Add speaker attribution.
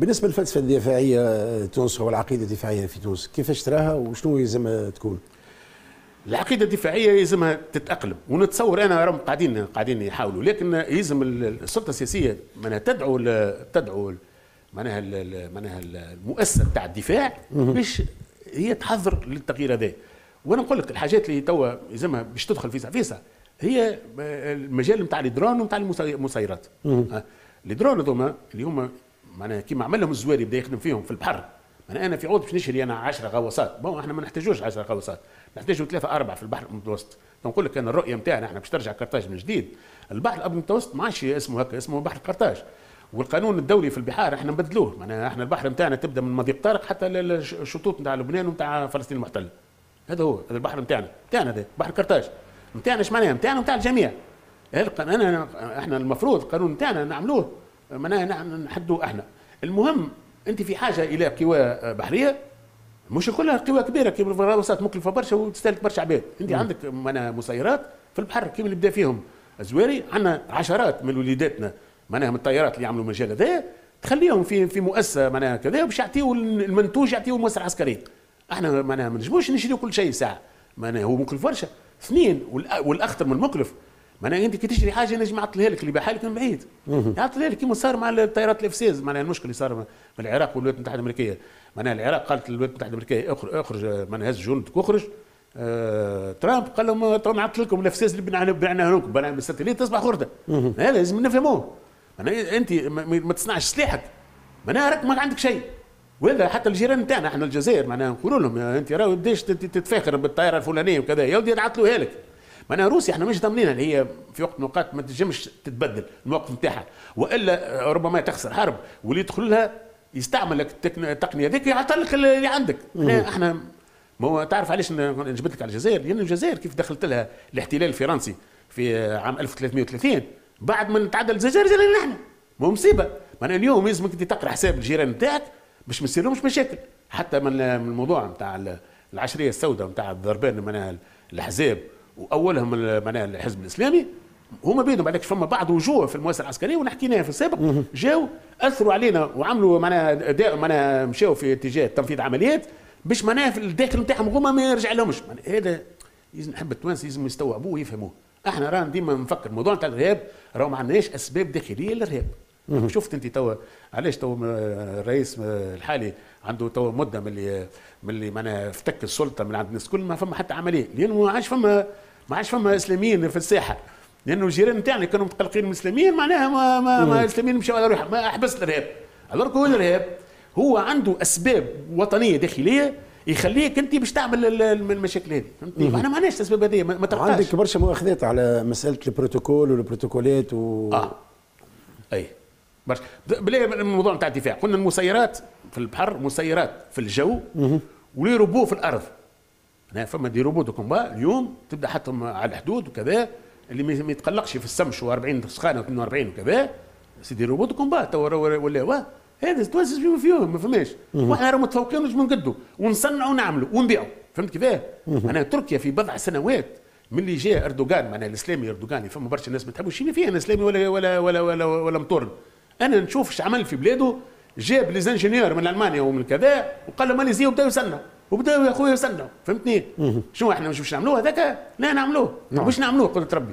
Speaker 1: بالنسبة للفلسفة الدفاعية تونس والعقيده الدفاعية في تونس. كيفاش تراها وشنو يلزم تكون؟
Speaker 2: العقيدة الدفاعية يلزمها تتأقلم. ونتصور أنا راهم قاعدين قاعدين يحاولوا لكن يلزم السلطة السياسية معناها تدعو تدعو معناها معناها المؤسسة بتاع الدفاع باش هي تحضر للتغيير هذا. وأنا نقول لك الحاجات اللي توا يلزمها باش تدخل فيسع فيسع هي المجال نتاع الدرون ونتاع المسيرات. الدرون هذوما اللي هما معناها كيما عملهم الزواري بدا يخدم فيهم في البحر. معناها أنا في عود باش نشري أنا 10 غواصات. بون إحنا ما نحتاجوش 10 غواصات. نحتاجوا ثلاثة أربعة في البحر المتوسط نقول لك أنا الرؤية نتاعنا إحنا باش ترجع كرتاج من جديد. البحر الابيض المتوسط ما عادش اسمه هكا اسمه بحر كرتاج. والقانون الدولي في البحار إحنا نبدلوه. معناها إحنا البحر نتاعنا تبدأ من مضيق طارق حتى الشطوط نتاع لبنان ونتاع فلسطين المحتله هذا هو هذا البحر نتاعنا نتاعنا هذا بحر كرتاج. نتاعنا إيش معناها؟ نتاعنا نتاع الجميع. انا إحنا المفروض القانون نتاعنا نعملوه. معناها نحدوه أحنا. المهم أنت في حاجة إلى قوى بحرية؟ مش كلها قوى كبيرة كيما الغواصات مكلفه برشا وتستهلك برشا عباد. أنت مم. عندك معناها مسيرات في البحر. كيما اللي بدا فيهم؟ الزواري عندنا عشرات من وليداتنا معناها من الطيارات اللي يعملوا المجال هذا تخليهم في في مؤسسة معناها كذا باش يعطيوا المنتوج يعطيوا المؤسسه العسكريه إحنا معناها ما نجموش نشريوا كل شيء ساعة. معناها هو مكلف برشا. اثنين والأخطر من المكلف معناها انت كي تشتري حاجة نجم يعطيها لك اللي بحالك من بعيد. يعطيها لك كيما صار مع الطيارات ال F-16 معناها المشكل اللي صار في العراق والولايات المتحدة الأمريكية. معناها العراق قالت للولايات المتحدة الأمريكية اخرج, أخرج معناها هز جندك واخرج آه ترامب قال لهم ترى نعطي لكم ال F-16 اللي بعناها لكم بعنا بال satellite تصبح خرده هذا لازم نفهموه. معناها أنت ما تصنعش سلاحك. معناها راك ما عندك شيء. وهذا حتى الجيران نتاعنا إحنا الجزائر معناها نقولوا لهم أنت راهو قداش تتفاخر بالطائرة الفلانية وكذا يا ودي نعطلوها لك. معناها روسيا إحنا مش ضامنينها اللي هي في وقت من الأوقات ما تنجمش تتبدل الموقف نتاعها. وإلا ربما تخسر. حرب واللي يدخل لها يستعمل لك التقنية هذيك يعطل لك اللي عندك. إحنا ما هو تعرف علاش نجبت لك على الجزائر؟ لأن الجزائر كيف دخلت لها الاحتلال الفرنسي في عام 1330 بعد ما نتعدى الجزائر زي نحن مو مصيبة. معناها اليوم لازمك أنت تقرأ حساب الجيران نتاعك باش ما يصيرلهمش مشاكل. حتى من الموضوع نتاع العشرية السوداء نتاع الضربان معناها الأحزاب. وأولهم معناها الحزب الإسلامي. هما بينهم بعدك فما بعض وجوه في المؤسسة العسكرية ونحكيناها في السابق. جاوا أثروا علينا وعملوا معناها معناها مشاو في اتجاه تنفيذ عمليات باش معناها في الداخل نتاعهم هما ما يرجع لهمش. هذا نحب التوانسة لازم يستوعبوه ويفهموه. إحنا رانا ديما نفكر الموضوع نتاع الإرهاب راهو ما عندناش أسباب داخلية للإرهاب. شفت انت توا علاش توا الرئيس الحالي عنده توا مدة من اللي من اللي معناها افتك السلطة من عند الناس كل ما فما حتى عملية. لأنه ما عادش فما ما عادش فما إسلاميين في الساحة. لأنه الجيران نتاعنا كانوا متقلقين من الإسلاميين معناها ما ما, ما الاسلاميين مشاو على روحهم. ما حبس الارهاب الارك هو الارهاب هو عنده أسباب وطنية داخلية يخليك أنت باش تعمل المشاكل هذه فهمتني؟ إحنا ما عندناش الأسباب هذه ما تبقاش
Speaker 1: عندك برشا مؤاخذات على مسألة البروتوكول والبروتوكولات و
Speaker 2: آه. أي. برشا. بلا الموضوع نتاع الدفاع. قلنا المسيرات في البحر مسيرات في الجو ولي روبو في الأرض. هنا فما des robots de combat. اليوم تبدأ حتى على الحدود وكذا. اللي ما يتقلقش في السمش و40 سخانه و42 وكذا. c'est des robots de combat. تو ولا هذا توسس فيهم فيهم ما فماش. وإحنا راه متفوقين نجموا نقدوا ونصنعوا ونعملوا. ونبيعوا. فهمت كيفاه؟ معناها تركيا في بضع سنوات من اللي جاء إردوغان. معناها الإسلامي اردوغان فما برشا ناس ما تحبوش. فيه أنا إسلامي ولا ولا ولا ولا, ولا مطورن. أنا نشوف إيش عمل في بلاده جاب les ingénieurs من ألمانيا ومن كذا وقال لهم ماليزيا وبداوا يصنعوا وبداوا يا خويا يصنعوا فهمتني؟ شنو إحنا مش باش نعملوه؟ هذاك لا نعملوه مش نعملوه قلت ربي.